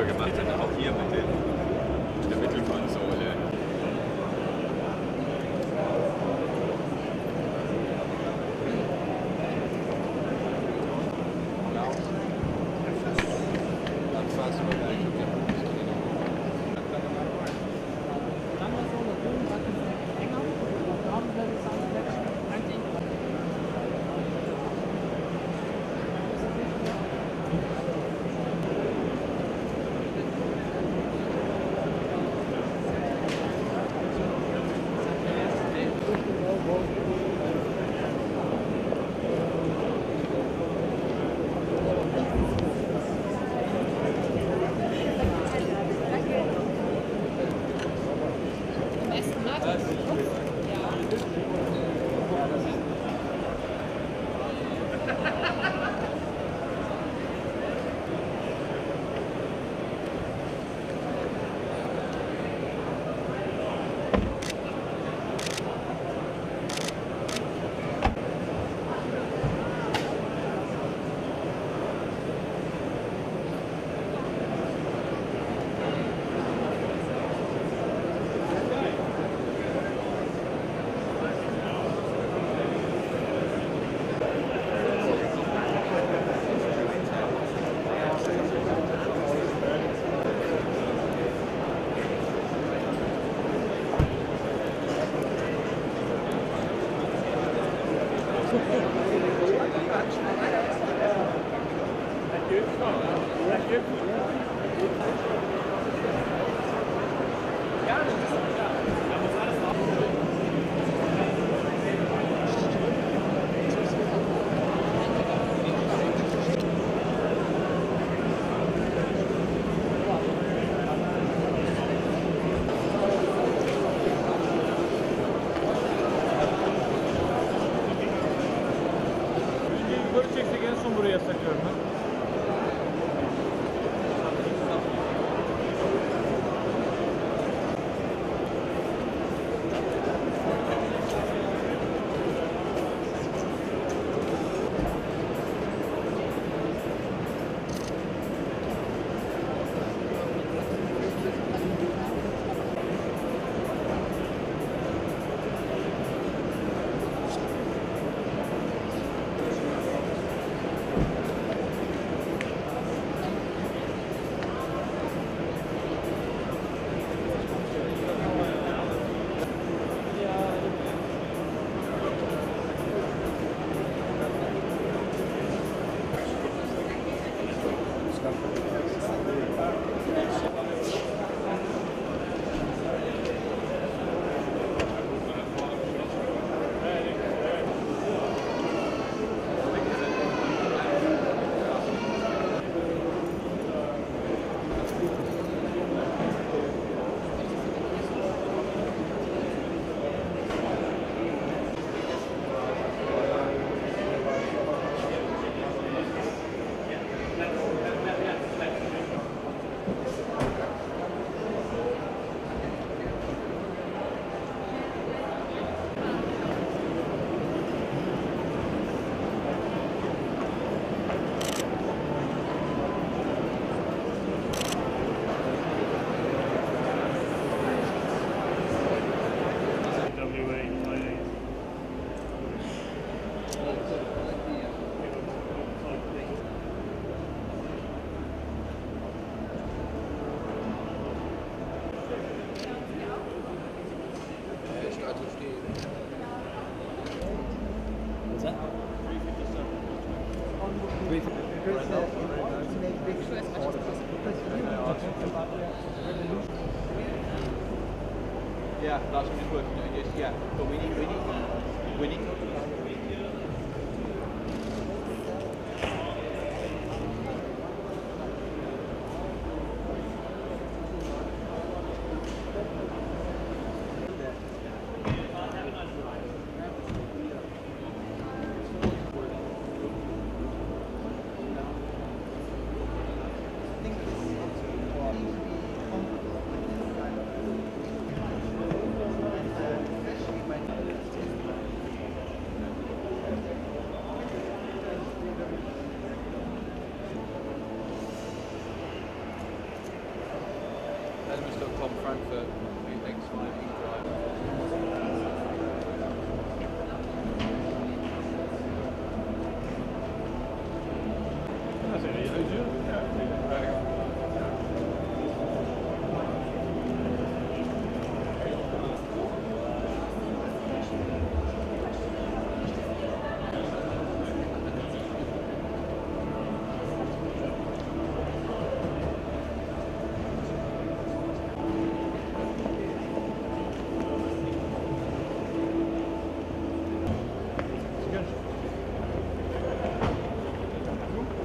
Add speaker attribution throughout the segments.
Speaker 1: super gemacht hat, auch hier mit den Geri çekse geri son buraya yasaklıyorum.
Speaker 2: Yeah, that's it's working against. Yeah, but we need, we need, we need.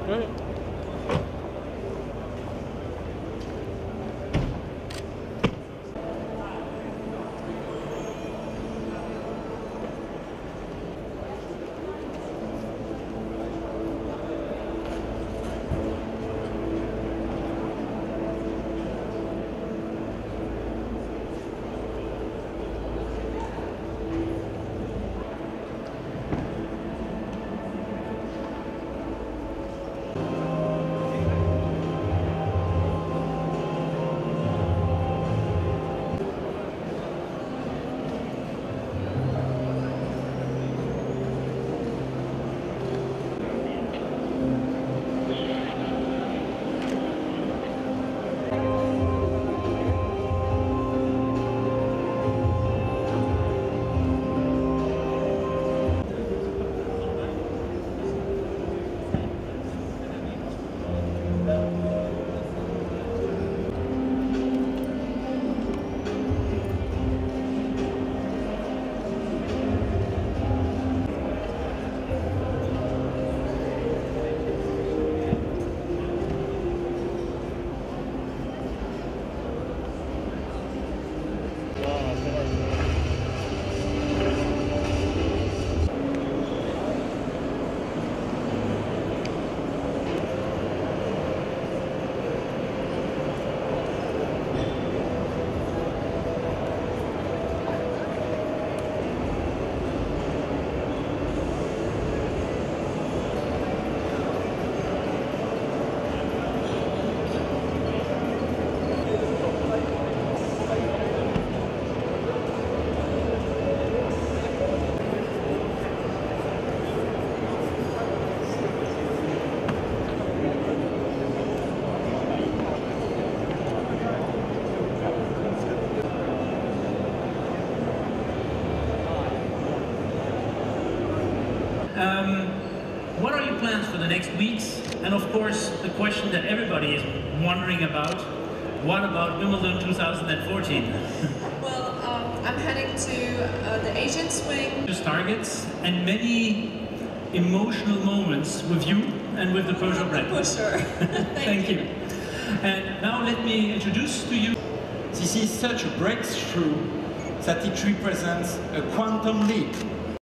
Speaker 1: Evet.
Speaker 3: Um, what are your plans for the next weeks? And of course, the question that everybody is wondering about, what about Wimbledon 2014?
Speaker 4: Well, um, I'm heading to uh, the Asian swing.
Speaker 3: Just targets and many emotional moments with you and with the Peugeot brand.
Speaker 4: For sure. Thank,
Speaker 3: Thank you. And now let me introduce to you
Speaker 5: This is such a breakthrough that it represents a quantum leap